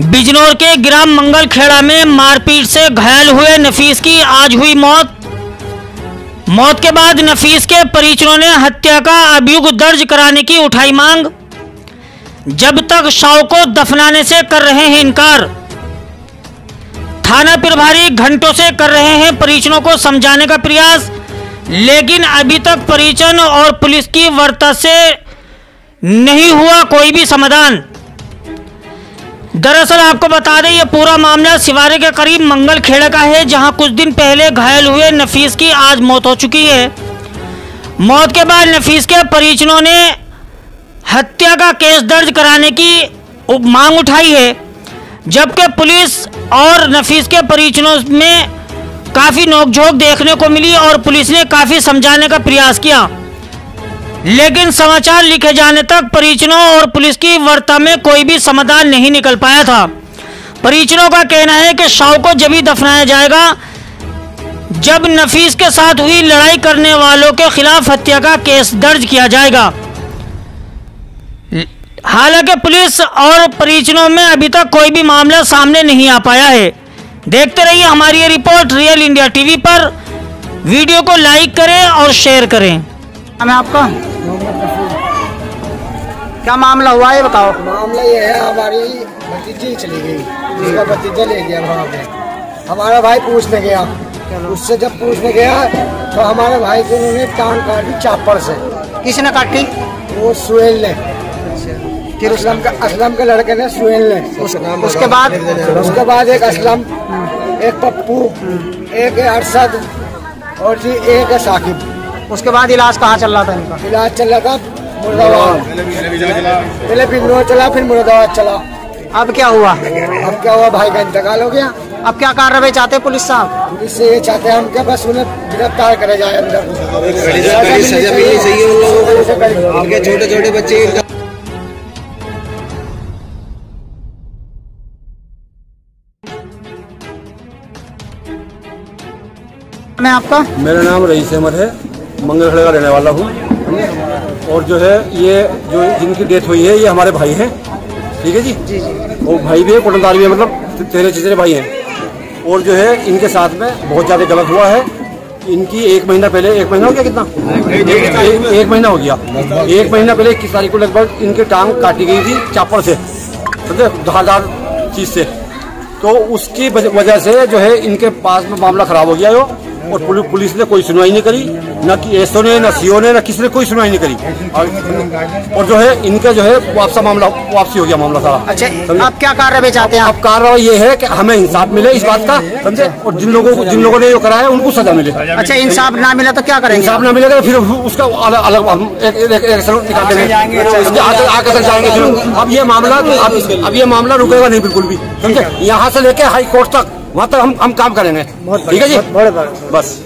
बिजनौर के ग्राम मंगल खेड़ा में मारपीट से घायल हुए नफीस की आज हुई मौत। मौत के बाद नफीस के परिजनों ने हत्या का अभियोग दर्ज कराने की उठाई मांग। जब तक शव को दफनाने से कर रहे हैं इनकार। थाना प्रभारी घंटों से कर रहे हैं परिजनों को समझाने का प्रयास, लेकिन अभी तक परिजन और पुलिस की वार्ता से नहीं हुआ कोई भी समाधान। दरअसल आपको बता दें, ये पूरा मामला सिवारे के करीब मंगल खेड़ा का है, जहाँ कुछ दिन पहले घायल हुए नफीस की आज मौत हो चुकी है। मौत के बाद नफीस के परिजनों ने हत्या का केस दर्ज कराने की मांग उठाई है, जबकि पुलिस और नफीस के परिजनों में काफ़ी नोकझोंक देखने को मिली और पुलिस ने काफ़ी समझाने का प्रयास किया। लेकिन समाचार लिखे जाने तक परिजनों और पुलिस की वार्ता में कोई भी समाधान नहीं निकल पाया था। परिजनों का कहना है कि शव को जब ही दफनाया जाएगा, जब नफीस के साथ हुई लड़ाई करने वालों के खिलाफ हत्या का केस दर्ज किया जाएगा। हालाँकि पुलिस और परिजनों में अभी तक कोई भी मामला सामने नहीं आ पाया है। देखते रहिए हमारी ये रिपोर्ट रियल इंडिया टीवी पर। वीडियो को लाइक करें और शेयर करें। नाम है आपका? क्या मामला हुआ ये बताओ? मामला ये है हमारी भतीजी चली गई। उसका भतीजा ले गया वहाँ पे। हमारा भाई पूछने गया। उससे जब पूछने गया तो हमारे भाई को उन्होंने टांग काटी चापड़ से। किसने काटी? वो सुहेल ने। फिर असलम का असलम के लड़के ने सुहेल ने। उसके बाद? उसके बाद एक असलम एक पप्पू एक है अरसद और जी एक है साकिब। उसके बाद इलाज कहाँ चल रहा था इनका? इलाज चल रहा था मुर्दाबाद। पहले बिजनौर चला फिर मुर्दाबाद चला। अब क्या हुआ? अब क्या हुआ भाई का इंतकाल हो गया। अब क्या कार्रवाई चाहते हैं पुलिस साहब? इससे ये चाहते हैं हम क्या बस उन्हें गिरफ़्तार करे जाए अंदर। कड़ी सजा मिलनी चाहिए उन लोगों को उनके छोटे छोटे बच्चे मैं आपका? मेरा नाम रईस अहमद है। मंगलखड़े का रहने वाला हूँ। और जो है ये जो जिनकी डेथ हुई है ये हमारे भाई हैं। ठीक है जी? वो भाई भी है कुटनदार भी है मतलब तेरे चीजरे भाई हैं। और जो है इनके साथ में बहुत ज़्यादा गलत हुआ है। इनकी एक महीना पहले एक महीना हो गया कितना? एक, महीना हो गया। एक महीना पहले इक्कीस तारीख को लगभग इनकी टांग काटी गई थी चापड़ से समझे धारदार चीज़ से। तो उसकी वजह वजह से जो है इनके पास में मामला खराब हो गया जो और पुलिस ने कोई सुनवाई नहीं करी न कि एसओ ने न सीओ ने न किसी ने कोई सुनवाई नहीं करी। और, जो है इनका जो है वापसा मामला वापसी हो गया मामला सारा। अच्छा? अब क्या कार्रवाई चाहते हैं? आप कार्रवाई ये है कि हमें इंसाफ मिले इस बात का समझे? और जिन लोगों को जिन लोगों ने ये करा है उनको सजा मिले। अच्छा इंसाफ ना मिला तो क्या करेंगे? इंसाफ ना मिलेगा तो फिर उसका अलग अलग हम निकाल देंगे। आगे तक जाएँगे अब ये मामला अब अब ये मामला रुकेगा नहीं बिल्कुल भी समझे? यहाँ से लेके हाई कोर्ट तक वहाँ तक हम हम काम करेंगे। ठीक है जी? बस।